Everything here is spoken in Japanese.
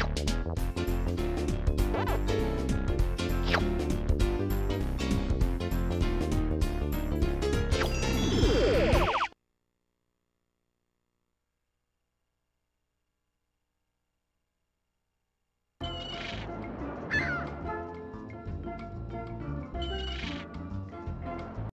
ハハハハ!